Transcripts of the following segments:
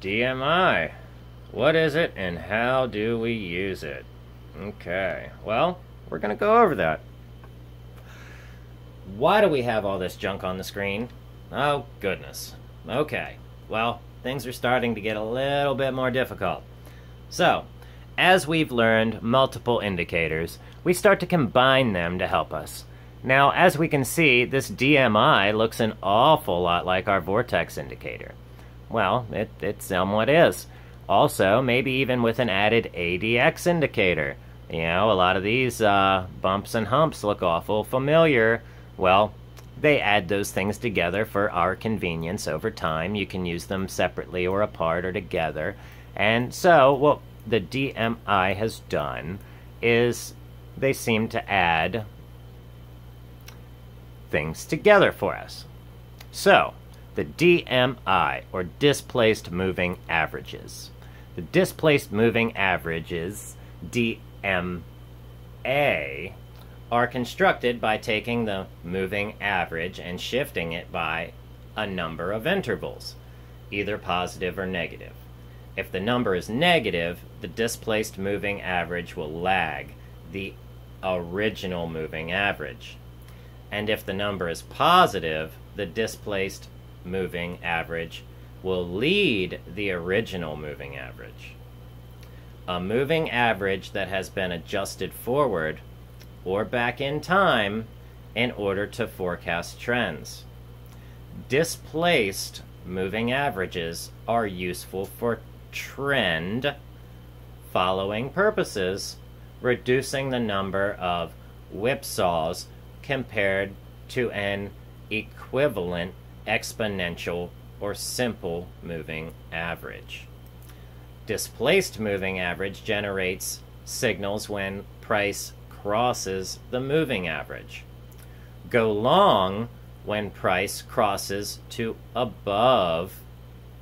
DMI. What is it and how do we use it? Okay, well, we're going to go over that. Why do we have all this junk on the screen? Oh, goodness. Okay, well, things are starting to get a little bit more difficult. So, as we've learned multiple indicators, we start to combine them to help us. Now, as we can see, this DMI looks an awful lot like our vortex indicator. Well, it, it somewhat is. Also, maybe even with an added ADX indicator. You know, a lot of these uh, bumps and humps look awful familiar. Well, they add those things together for our convenience over time. You can use them separately or apart or together. And so, what the DMI has done is they seem to add things together for us. So, the DMI, or Displaced Moving Averages. The Displaced Moving Averages, DMA, are constructed by taking the moving average and shifting it by a number of intervals, either positive or negative. If the number is negative, the displaced moving average will lag the original moving average. And if the number is positive, the displaced moving average will lead the original moving average. A moving average that has been adjusted forward or back in time in order to forecast trends. Displaced moving averages are useful for trend following purposes, reducing the number of whipsaws compared to an equivalent exponential or simple moving average. Displaced moving average generates signals when price crosses the moving average. Go long when price crosses to above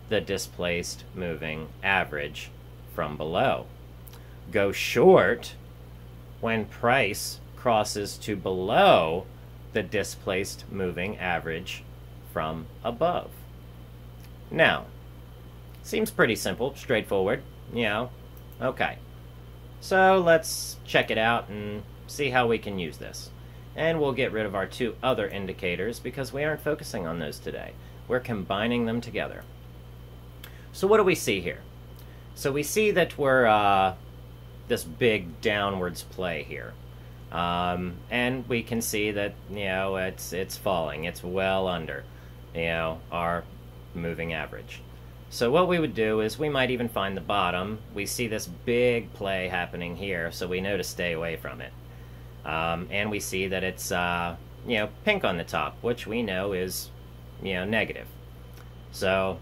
the displaced moving average from below. Go short when price crosses to below the displaced moving average from above. Now, seems pretty simple, straightforward, you know. Okay. So let's check it out and see how we can use this. And we'll get rid of our two other indicators because we aren't focusing on those today. We're combining them together. So what do we see here? So we see that we're uh, this big downwards play here. Um, and we can see that, you know, it's, it's falling. It's well under, you know, our moving average. So what we would do is we might even find the bottom. We see this big play happening here, so we know to stay away from it. Um, and we see that it's, uh, you know, pink on the top, which we know is, you know, negative. So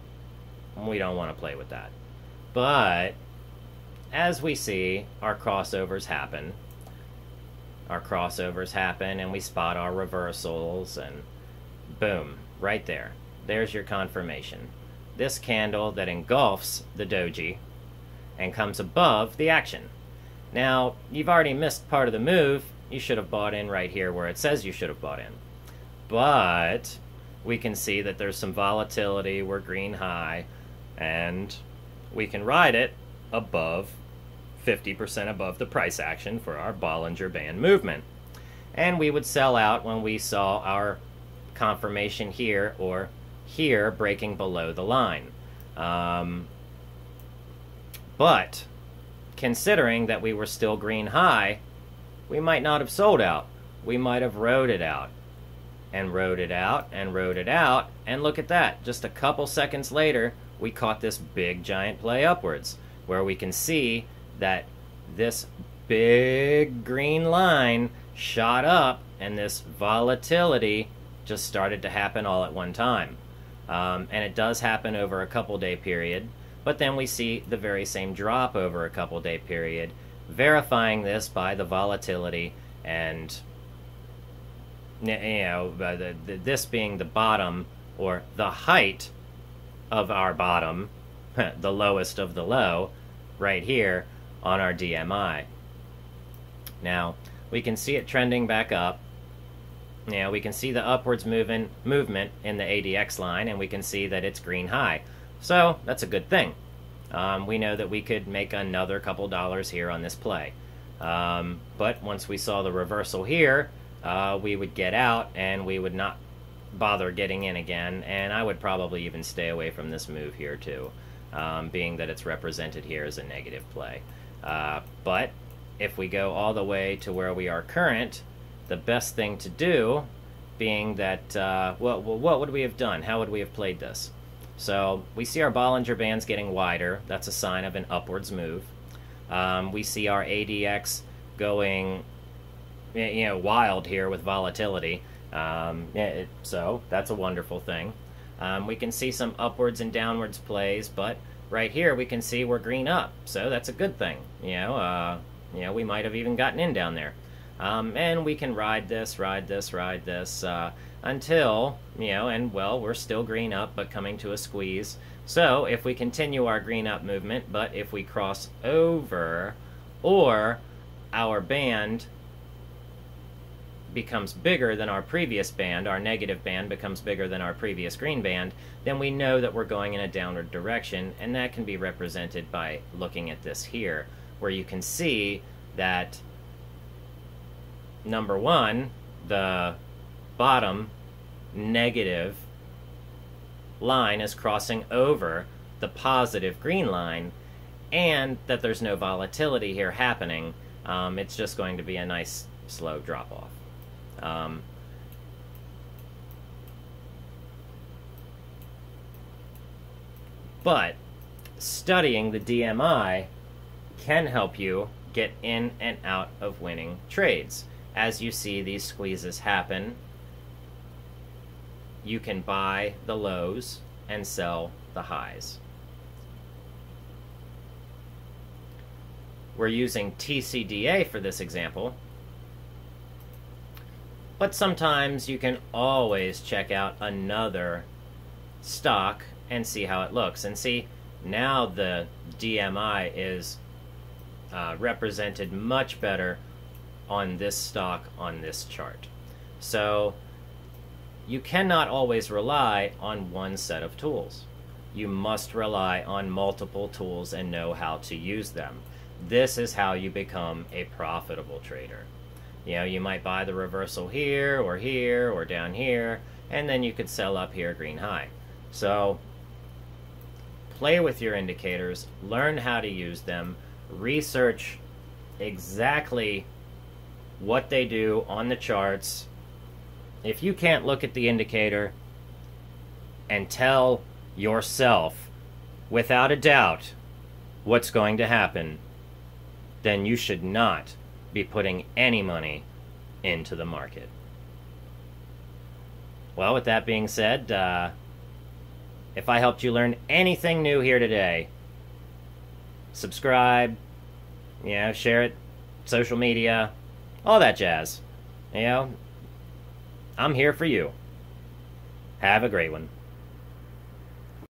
we don't want to play with that. But as we see, our crossovers happen. Our crossovers happen, and we spot our reversals, and boom, right there. There's your confirmation. This candle that engulfs the doji and comes above the action. Now, you've already missed part of the move. You should have bought in right here where it says you should have bought in. But we can see that there's some volatility. We're green high. And we can ride it above 50% above the price action for our Bollinger Band movement. And we would sell out when we saw our confirmation here or here breaking below the line. Um, but considering that we were still green high, we might not have sold out. We might have rode it out and rode it out and rode it out. And look at that. Just a couple seconds later, we caught this big giant play upwards where we can see that this big green line shot up and this volatility just started to happen all at one time. Um, and it does happen over a couple day period, but then we see the very same drop over a couple day period, verifying this by the volatility and you know the, the, this being the bottom or the height of our bottom, the lowest of the low, right here on our DMI. Now, we can see it trending back up. Now, we can see the upwards moving, movement in the ADX line, and we can see that it's green high. So, that's a good thing. um, we know that we could make another couple dollars here on this play. Um, but once we saw the reversal here, uh, we would get out and we would not bother getting in again, and I would probably even stay away from this move here too, um, being that it's represented here as a negative play. Uh, but if we go all the way to where we are current, the best thing to do being that, uh, well, what would we have done? How would we have played this? So we see our Bollinger Bands getting wider. That's a sign of an upwards move. Um, we see our ADX going, you know, wild here with volatility. Um, it, so that's a wonderful thing. Um, we can see some upwards and downwards plays, but right here we can see we're green up, so that's a good thing. You know, uh, you know, we might have even gotten in down there. Um, and we can ride this, ride this, ride this, uh, until, you know, and well, we're still green up, but coming to a squeeze. So if we continue our green up movement, but if we cross over, or our band becomes bigger than our previous band, our negative band becomes bigger than our previous green band, then we know that we're going in a downward direction, and that can be represented by looking at this here, where you can see that number one, the bottom negative line is crossing over the positive green line, and that there's no volatility here happening. Um, it's just going to be a nice slow drop off. Um, but studying the DMI can help you get in and out of winning trades as you see these squeezes happen, you can buy the lows and sell the highs. We're using TCDA for this example, but sometimes you can always check out another stock and see how it looks. And see, now the DMI is uh, represented much better on this stock on this chart. So you cannot always rely on one set of tools. You must rely on multiple tools and know how to use them. This is how you become a profitable trader. You know, you might buy the reversal here or here or down here, and then you could sell up here green high. So play with your indicators, learn how to use them, research exactly what they do on the charts. If you can't look at the indicator and tell yourself without a doubt what's going to happen, then you should not be putting any money into the market. Well, with that being said, uh, if I helped you learn anything new here today, subscribe, you know, share it, social media, all that jazz. You know, I'm here for you. Have a great one.